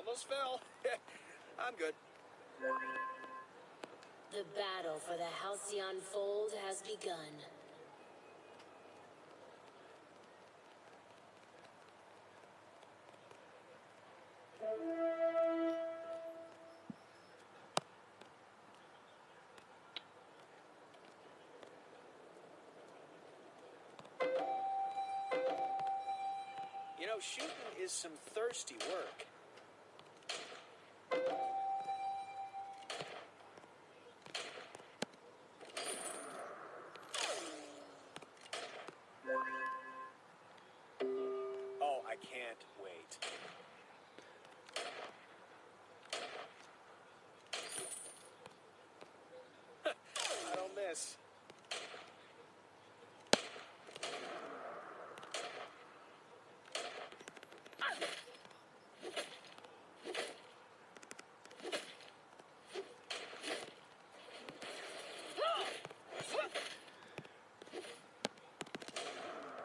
almost fell. I'm good. The battle for the Halcyon Fold has begun. You know, shooting is some thirsty work. I.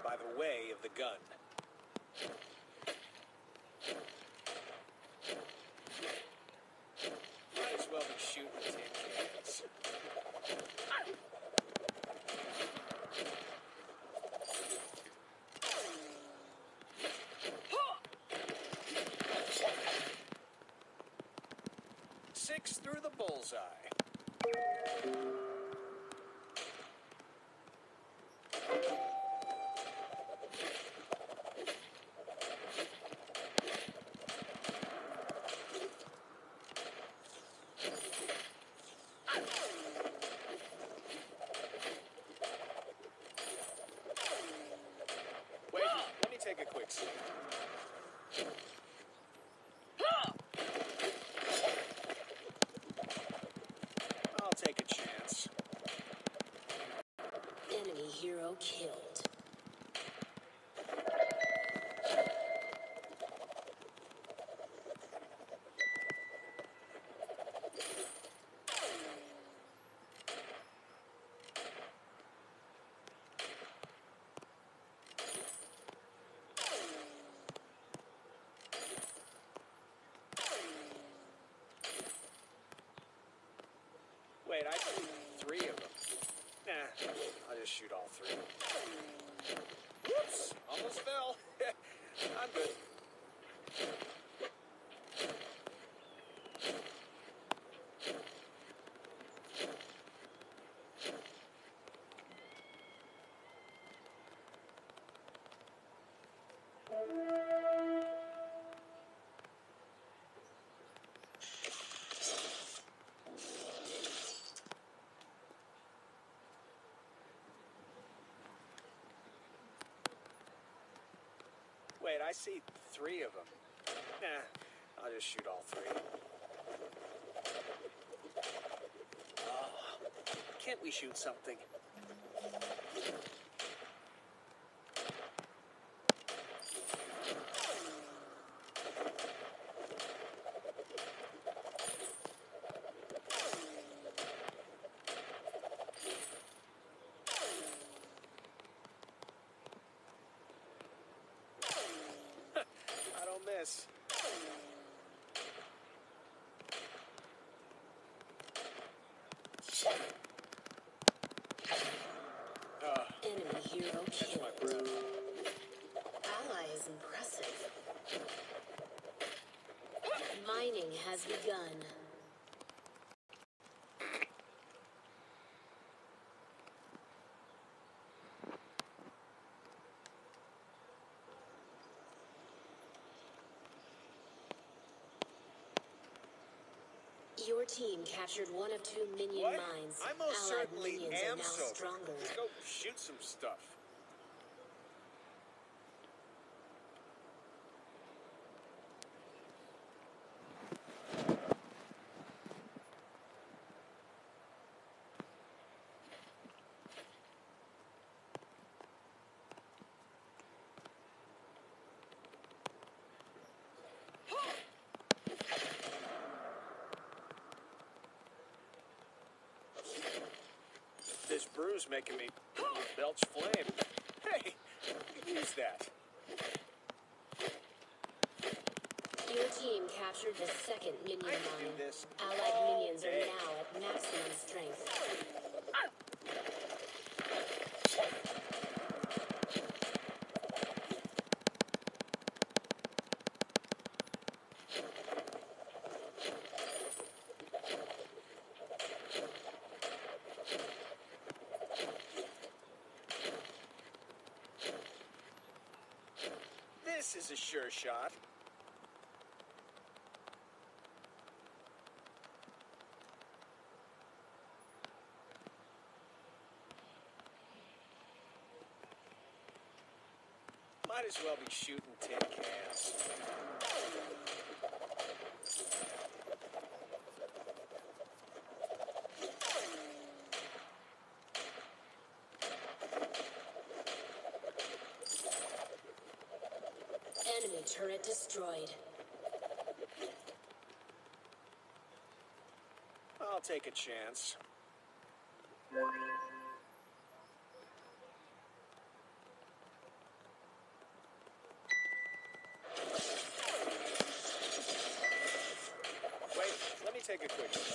By the way of the gun. Might as well be shooting tin cans. Six through the bullseye. Wait, let me take a quick sip. I'll take a chance. Enemy hero killed. Wait, I shoot three of them. Nah, I'll just shoot all three. Whoops, almost fell. I'm good. I see three of them. Nah, eh, I'll just shoot all three. Oh, can't we shoot something? I. Uh, Enemy hero killed. Ally is impressive. Mining has begun. Your team captured one of two minion What? mines. I most Allied certainly am sober. stronger. Let's go shoot some stuff. This brew's making me belch flame. Hey, use that. Your team captured the second minion I can do mine. Allied all minions are now at maximum strength. This is a sure shot. Might as well be shooting tin cans. Enemy turret destroyed. I'll take a chance. Wait, let me take a quick look.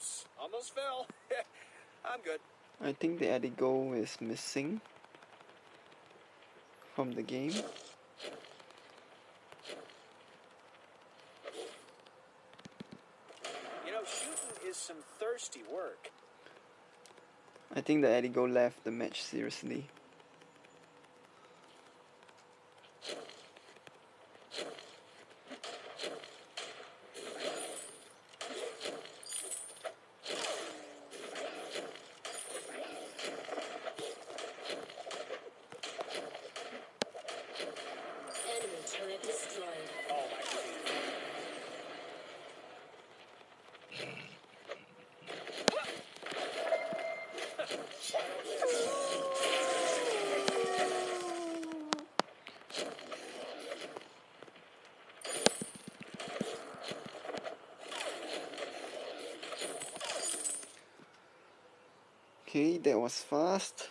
Oops, almost fell. I'm good. I think the Adagio is missing from the game. You know, shooting is some thirsty work. I think the Adagio left the match seriously. Enemy destroyed. Oh my. Okay, that was fast.